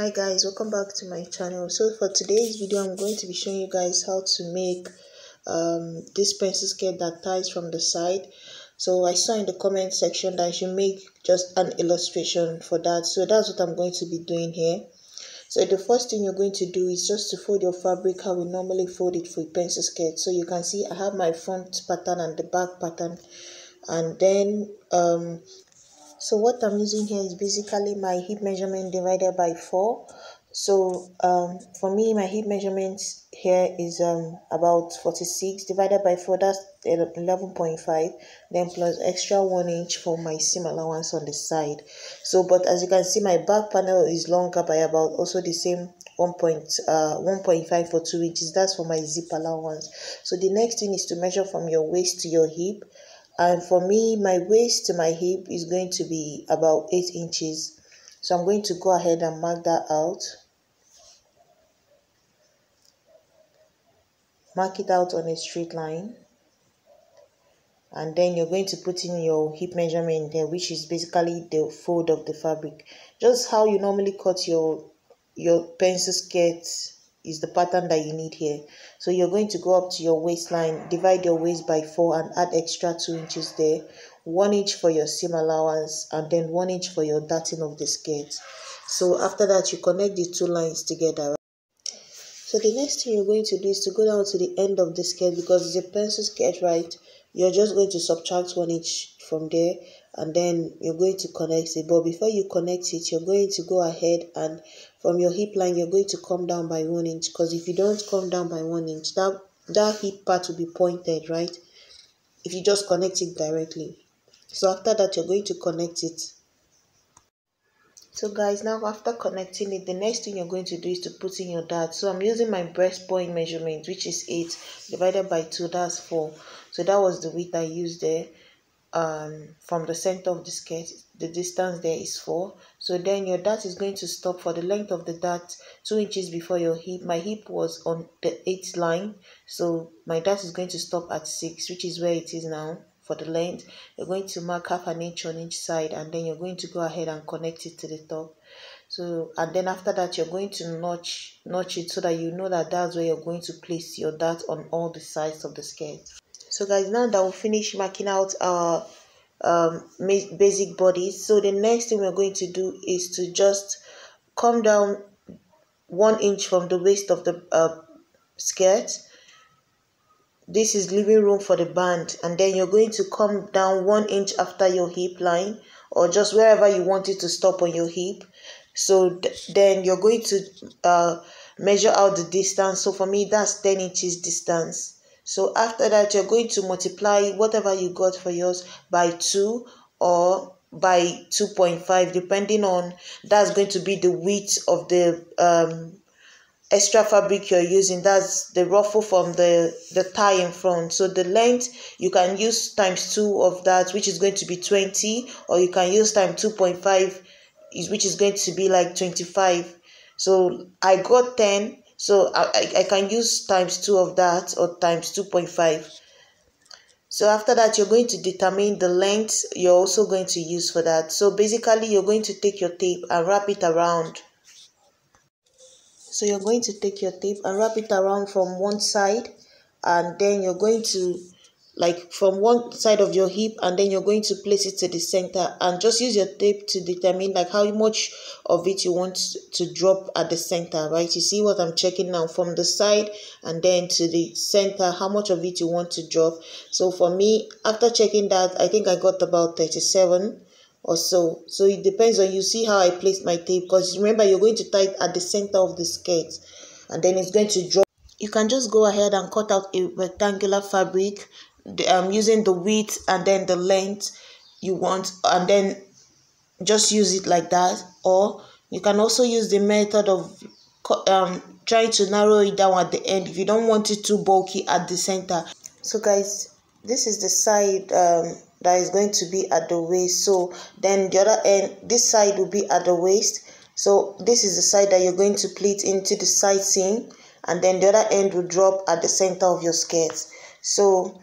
hi guys welcome back to my channel. So for today's video i'm going to be showing you guys how to make um, this pencil skirt that ties from the side. So i saw in the comment section that should make just an illustration for that. So that's what i'm going to be doing here. So the first thing you're going to do is just to fold your fabric how we normally fold it for a pencil skirt so you can see i have my front pattern and the back pattern. And then um, so what I'm using here is basically my hip measurement divided by 4. So um, for me, my hip measurement here is um, about 46 divided by 4, that's 11.5. Then plus extra 1 inch for my seam allowance on the side. So but as you can see, my back panel is longer by about also the same 1. point, uh, 1.5 for 2 inches. That's for my zip allowance. So the next thing is to measure from your waist to your hip and for me my waist to my hip is going to be about 8 inches. So I'm going to go ahead and mark that out. Mark it out on a straight line. And then you're going to put in your hip measurement there which is basically the fold of the fabric. Just how you normally cut your your pencil skirt is the pattern that you need here. So you're going to go up to your waistline divide your waist by four and add extra two inches there one inch for your seam allowance and then one inch for your darting of the skirt. So after that you connect the two lines together so the next thing you're going to do is to go down to the end of the skirt because it's a pencil skirt right? You're just going to subtract one inch from there and then you're going to connect it. But before you connect it you're going to go ahead and from your hip line you're going to come down by one inch. Because if you don't come down by one inch that that hip part will be pointed right? If you just connect it directly. So after that you're going to connect it. So guys now after connecting it the next thing you're going to do is to put in your dart. So i'm using my breast point measurement which is 8 divided by 2 that's 4 so that was the width i used there um, from the center of the skirt the distance there is 4 so then your dart is going to stop for the length of the dart 2 inches before your hip. My hip was on the 8th line so my dart is going to stop at 6 which is where it is now for the length. You're going to mark half an inch on each side and then you're going to go ahead and connect it to the top. So and then after that you're going to notch notch it so that you know that that's where you're going to place your dart on all the sides of the skirt so guys now that we finish marking out our um, basic bodice. So the next thing we're going to do is to just come down one inch from the waist of the uh, skirt. This is leaving room for the band. And then you're going to come down one inch after your hip line or just wherever you want it to stop on your hip. So th then you're going to uh, measure out the distance. So for me that's 10 inches distance so after that, you're going to multiply whatever you got for yours by 2 or by 2.5, depending on that's going to be the width of the um, extra fabric you're using. That's the ruffle from the, the tie in front. So the length, you can use times 2 of that, which is going to be 20, or you can use times 2.5, which is going to be like 25. So I got 10 so I, I can use times 2 of that or times 2.5. So after that, you're going to determine the length you're also going to use for that. So basically, you're going to take your tape and wrap it around. So you're going to take your tape and wrap it around from one side and then you're going to like from one side of your hip and then you're going to place it to the center and just use your tape to determine like how much of it you want to drop at the center right? You see what i'm checking now from the side and then to the center how much of it you want to drop. So for me after checking that i think i got about 37 or so. So it depends on you see how i placed my tape because remember you're going to tie it at the center of the skirt and then it's going to drop. You can just go ahead and cut out a rectangular fabric um, using the width and then the length you want and then just use it like that. Or you can also use the method of um, trying to narrow it down at the end if you don't want it too bulky at the center. So guys this is the side um, that is going to be at the waist. So then the other end this side will be at the waist. So this is the side that you're going to pleat into the side seam. And then the other end will drop at the center of your skirt. So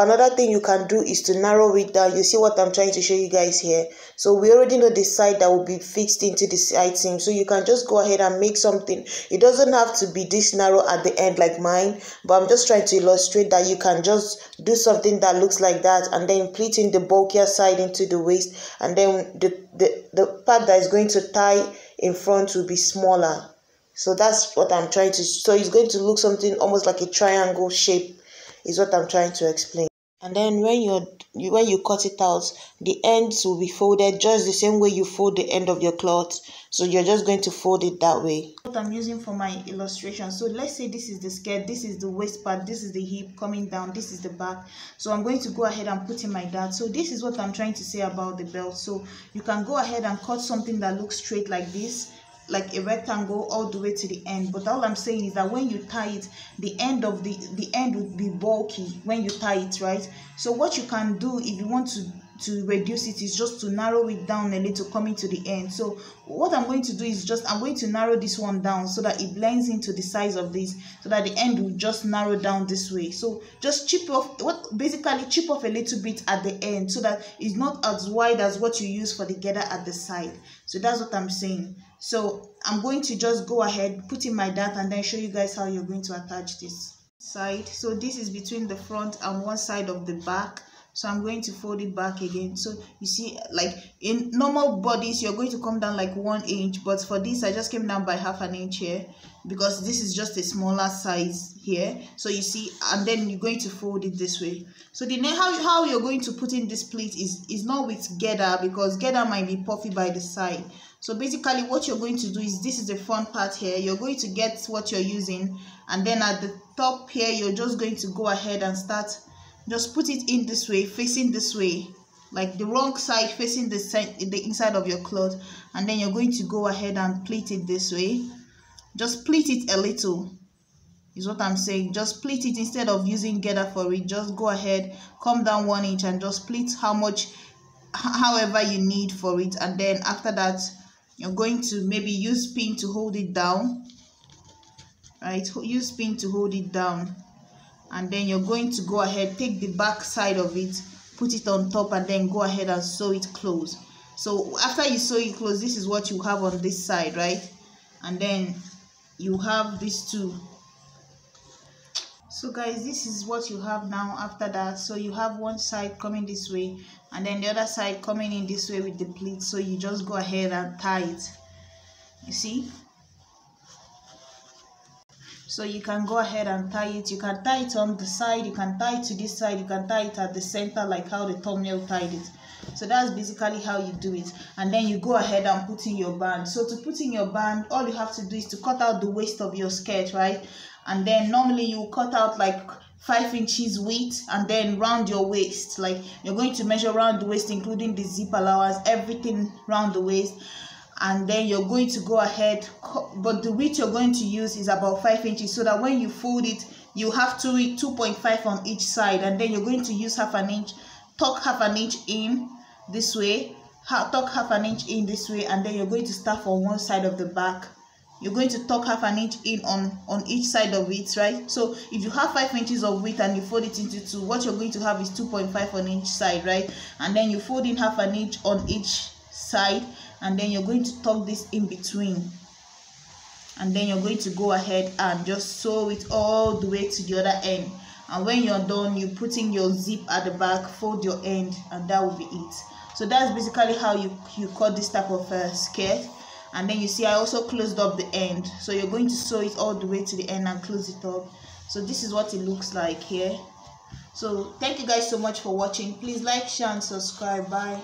another thing you can do is to narrow it down. You see what i'm trying to show you guys here? So we already know the side that will be fixed into the side seam so you can just go ahead and make something. It doesn't have to be this narrow at the end like mine but i'm just trying to illustrate that you can just do something that looks like that and then pleating the bulkier side into the waist. And then the the, the part that is going to tie in front will be smaller. So that's what i'm trying to so it's going to look something almost like a triangle shape is what i'm trying to explain and then when you're you, when you cut it out the ends will be folded just the same way you fold the end of your cloth. So you're just going to fold it that way. What i'm using for my illustration. So let's say this is the skirt this is the waist part this is the hip coming down this is the back. So i'm going to go ahead and put in my dart so this is what i'm trying to say about the belt. So you can go ahead and cut something that looks straight like this like a rectangle all the way to the end. But all i'm saying is that when you tie it the end of the the end would be bulky when you tie it right? So what you can do if you want to to reduce it is just to narrow it down a little coming to the end. So what i'm going to do is just i'm going to narrow this one down so that it blends into the size of this so that the end will just narrow down this way. So just chip off what basically chip off a little bit at the end so that it's not as wide as what you use for the gather at the side. So that's what i'm saying so i'm going to just go ahead put in my dart and then show you guys how you're going to attach this side. So this is between the front and one side of the back. So i'm going to fold it back again. So you see like in normal bodice you're going to come down like one inch. But for this i just came down by half an inch here because this is just a smaller size here. So you see and then you're going to fold it this way. So the how, how you're going to put in this pleat is is not with gather because gather might be puffy by the side so basically what you're going to do is this is the front part here. You're going to get what you're using. And then at the top here you're just going to go ahead and start just put it in this way facing this way. Like the wrong side facing the side the inside of your cloth. And then you're going to go ahead and pleat it this way. Just pleat it a little is what i'm saying. Just pleat it. Instead of using gather for it just go ahead come down one inch and just pleat how much however you need for it. And then after that you're going to maybe use pin to hold it down right? Use pin to hold it down. And then you're going to go ahead take the back side of it put it on top and then go ahead and sew it close so after you sew it close this is what you have on this side right? And then you have these two so guys this is what you have now after that. So you have one side coming this way and then the other side coming in this way with the pleat. So you just go ahead and tie it. You see? So you can go ahead and tie it. You can tie it on the side. You can tie it to this side. You can tie it at the center like how the thumbnail tied it so that's basically how you do it. And then you go ahead and put in your band. So to put in your band all you have to do is to cut out the waist of your skirt right? And then normally you cut out like five inches width and then round your waist. Like you're going to measure around the waist including the zip allowance everything round the waist. And then you're going to go ahead but the width you're going to use is about five inches so that when you fold it you have two 2.5 on each side. And then you're going to use half an inch tuck half an inch in this way tuck half an inch in this way and then you're going to start from one side of the back. You're going to tuck half an inch in on on each side of it right? So if you have five inches of width and you fold it into two what you're going to have is 2.5 on each side right? And then you fold in half an inch on each side and then you're going to tuck this in between. And then you're going to go ahead and just sew it all the way to the other end and when you're done you put in your zip at the back fold your end and that will be it. So that's basically how you you cut this type of uh, skirt. And then you see i also closed up the end. So you're going to sew it all the way to the end and close it up. So this is what it looks like here. So thank you guys so much for watching. Please like share and subscribe. Bye